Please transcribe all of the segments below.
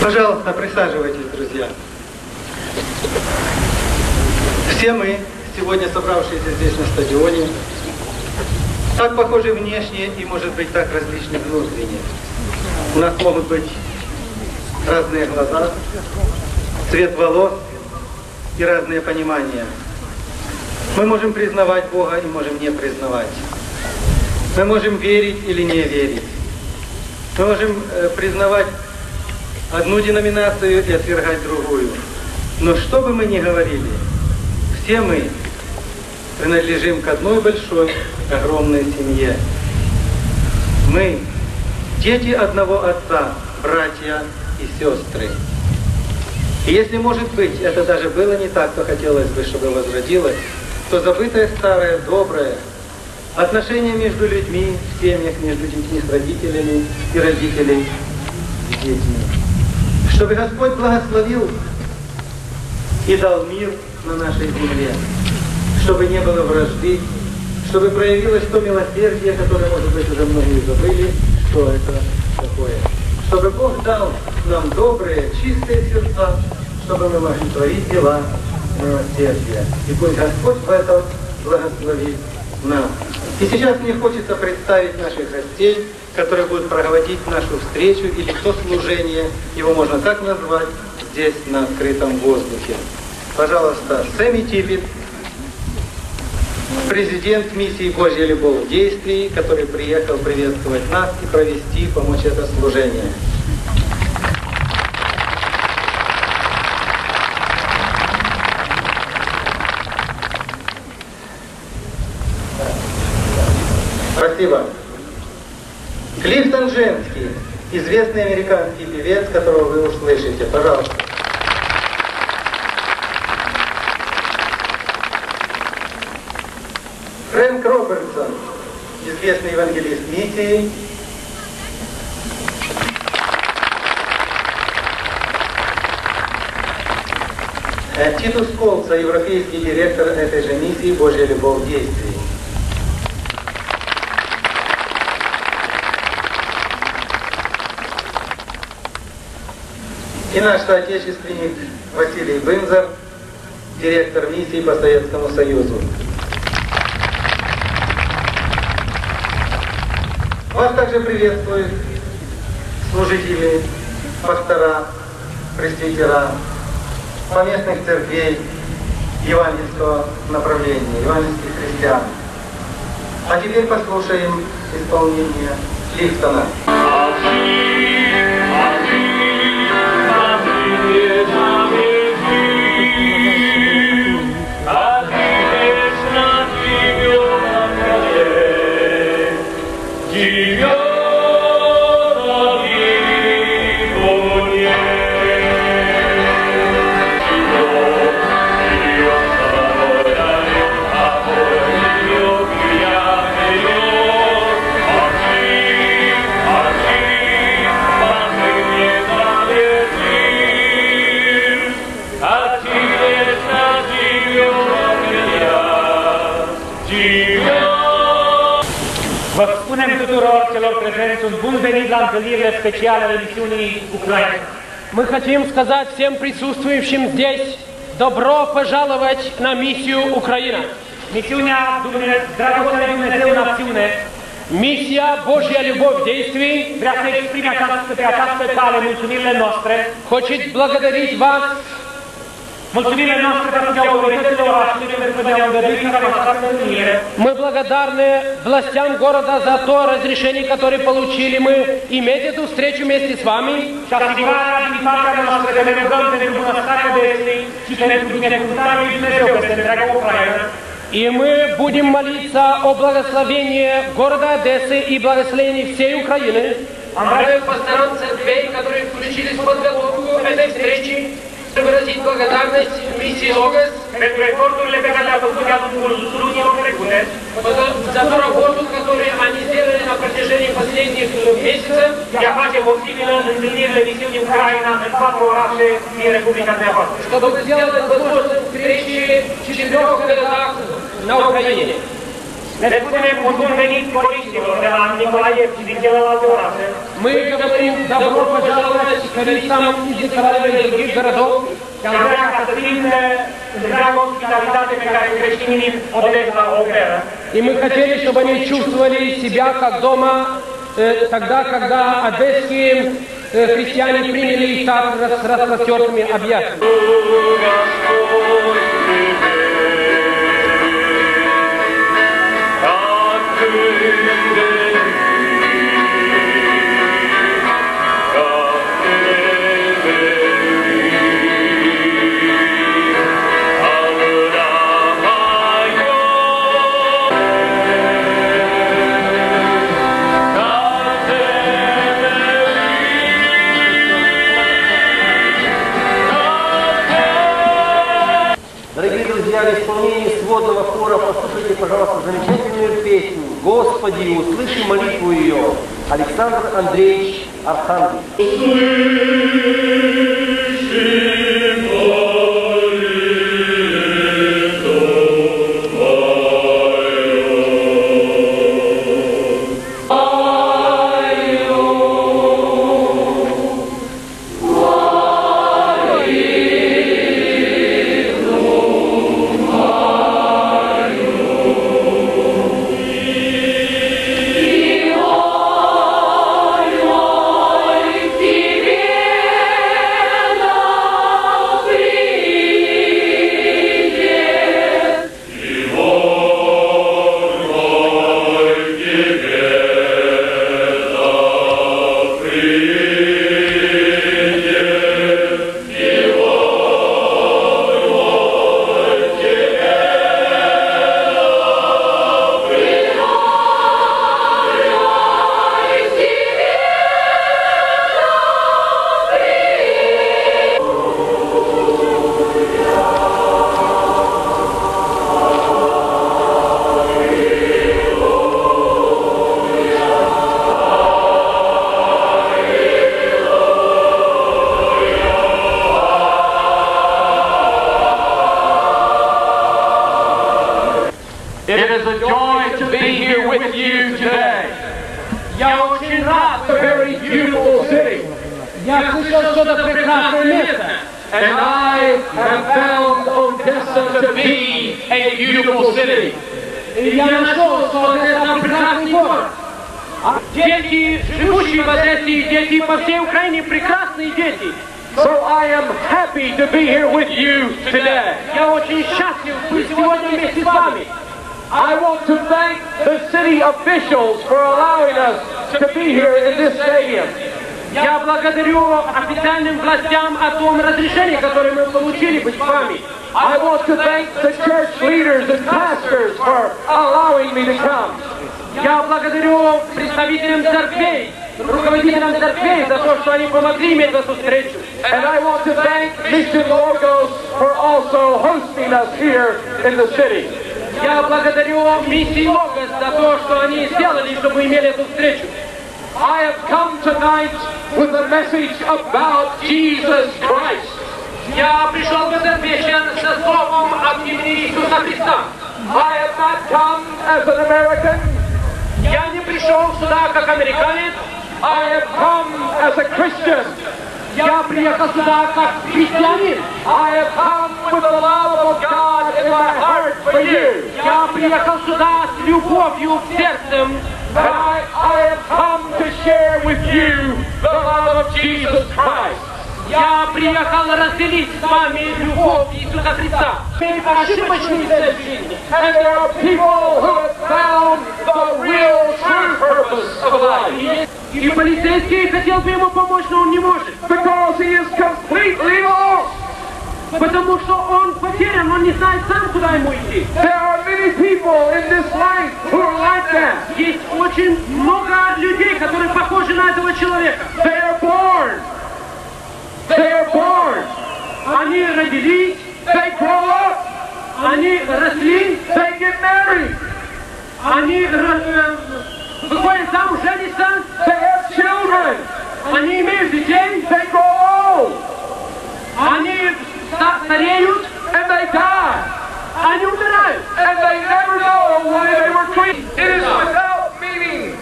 Пожалуйста, присаживайтесь, друзья. Все мы, сегодня собравшиеся здесь на стадионе, так похожи внешне и, может быть, так различны внутренне. У нас могут быть разные глаза, цвет волос и разные понимания. Мы можем признавать Бога и можем не признавать. Мы можем верить или не верить. Мы можем э, признавать одну деноминацию и отвергать другую. Но что бы мы ни говорили, все мы принадлежим к одной большой, огромной семье. Мы дети одного отца, братья и сестры. И если, может быть, это даже было не так, то хотелось бы, чтобы возродилось, то забытое старое, доброе, отношения между людьми, в семьях, между детьми с родителями и родителей с детьми. Чтобы Господь благословил и дал мир на нашей земле, чтобы не было вражды, чтобы проявилось то милосердие, которое, может быть, уже многие забыли, что это такое. Чтобы Бог дал нам добрые, чистые сердца, чтобы мы могли творить дела милосердия. И пусть Господь в этом благословит нас. И сейчас мне хочется представить наших гостей, которые будут проводить нашу встречу или то служение, его можно так назвать, здесь на открытом воздухе. Пожалуйста, Сэмми Типпет, президент миссии Божья любовь в действии, который приехал приветствовать нас и провести, помочь это служение. Спасибо. Клифтон Женский, известный американский певец, которого вы услышите. Пожалуйста. Фрэнк Робертсон, известный евангелист миссии. Э, Титус Колца, европейский директор этой же миссии «Божья любовь в И наш соотечественник Василий Бынзер, директор миссии по Советскому Союзу. Вас также приветствуют служители, пастора, пресвитера, поместных церквей евангельского направления, евангельских христиан. А теперь послушаем исполнение Лихтона. Vă celor prezenți un bun venit la întâlnirile speciale ale misiunii Ucraina. Мы хотим сказать всем присутствующим здесь добро пожаловать на миссию Украина. Misiunea Dumne- Dragostea lui Dumnezeu în acțiune Миссия Божья любовь в действии vrea să exprime această, pe această cale mulțumirile noastre, хочет благодарить вас mulțumirile noastre pentru că autoritățile orașului pentru că ne-au îngăduit să avem această întâlnire. Мы благодарны властям города за то разрешение, которое получили мы иметь эту встречу вместе с вами. И мы будем молиться о благословении города Одессы и благословении всей Украины. Am vrea пасторам церквей, которые включились в подготовку этой встречи, чтобы выразить благодарность миссии Логос pentru eforturile pe care le-a făcut de-a lungul lunilor trecute, за ту работу, которую они сделали на протяжении последних месяцев. de a face posibilă întâlnirile misiunii Ucraina în patru orașe din Republica dumneavoastră. чтобы сделать возможность встречи в четырех городах на Украине. Ne spunem un bun venit coriștilor de la Nicolaevci din celelalte orașe. Мы говорим добро пожаловать корейцам из Николаева и других городов. И мы хотели, чтобы они чувствовали себя как дома, э, тогда, когда одесские э, христиане приняли их так с распростертыми объятиями. Молитву ее» Александр Андреевич Архангел. Я слышал, что это прекрасное место. and I have found Odessa to be a beautiful city. И я нашел, что это прекрасный город. А Дети, живущие в Одессе, и дети по всей Украине, прекрасные дети. So I am happy to be here with you today. Я очень счастлив быть сегодня вместе с вами. I want to thank the city officials for allowing us to be here in this stadium. Я благодарю официальным властям о том разрешении, которое мы получили быть с вами. I want to thank the church leaders and pastors for allowing me to come. Я благодарю представителям церквей, руководителям церквей за то, что они помогли иметь эту встречу. And I want to thank Mission Logos for also hosting us here in the city. Я благодарю миссии Логос за то, что они сделали, чтобы имели эту встречу. I have come tonight with a message about Jesus Christ. Я пришел в этот вечер со словом от имени Иисуса Христа. I have not come as an American. Я не пришел сюда как американец, I have come as a Christian. я приехал сюда как христианин. I have come with the love of God in my heart for you. Я приехал сюда с любовью в сердце. And I, I have come to share with you the love of Jesus Christ. Я приехал разделить с вами любовь Иисуса Христа. Ошибочные цель жизни. And there are people who have found the real true purpose of life. И полицейский хотел бы ему помочь, но он не может. Because he is completely lost. Потому что он потерян, он не знает сам, куда ему идти. There are many people in this life who are like that. Есть очень много людей, которые похожи на этого человека. They are born. They are born. Они родились, They grow up. они росли, They get married. они э, выходят замуж, женятся, They have children. они имеют детей, They grow old. они ста- стареют, find you. And they never know why they were created. It is without meaning.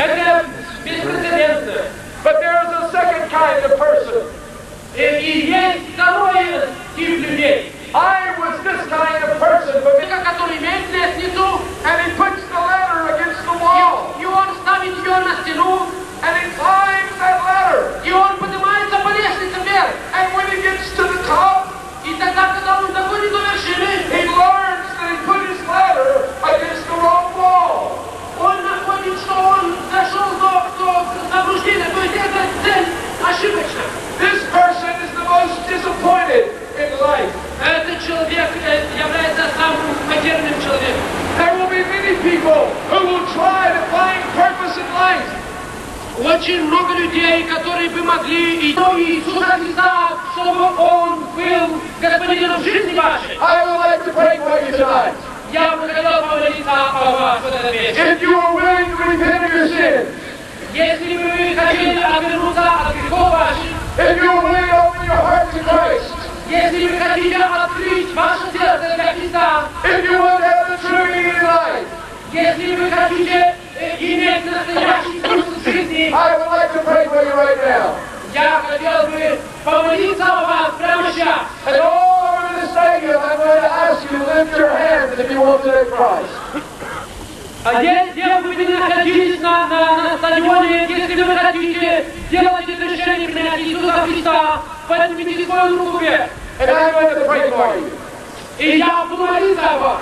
And emptiness. Business and answer. But there is a second kind of person. I was this kind of person, but очень много людей, которые бы могли идти Иисуса Христа, чтобы Он был господином жизни вашей. I would like to pray for you tonight. Я бы хотел помолиться о вас в этот вечер. If you are willing to repent of your sins, Если вы хотели отвернуться от грехов ваших, if you are willing to open your heart to Christ, если вы хотите открыть ваше сердце для Христа, if you want to have the true meaning of life, если вы хотите э, иметь настоящий смысл I would like to pray for you right now. я хотел бы помолиться о вас прямо сейчас. And all over this stadium, I'm going to ask you to lift your hands if you want to know Christ. А где, где бы вы ни находились на, на, на стадионе, если вы хотите делать это решение принять Иисуса Христа, поднимите свою руку вверх. And I'm going to pray for you. И я буду молиться о вас.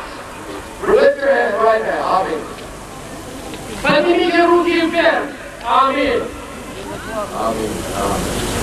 Lift your hands right now. Amen. Поднимите руки вверх. Amen. Amen.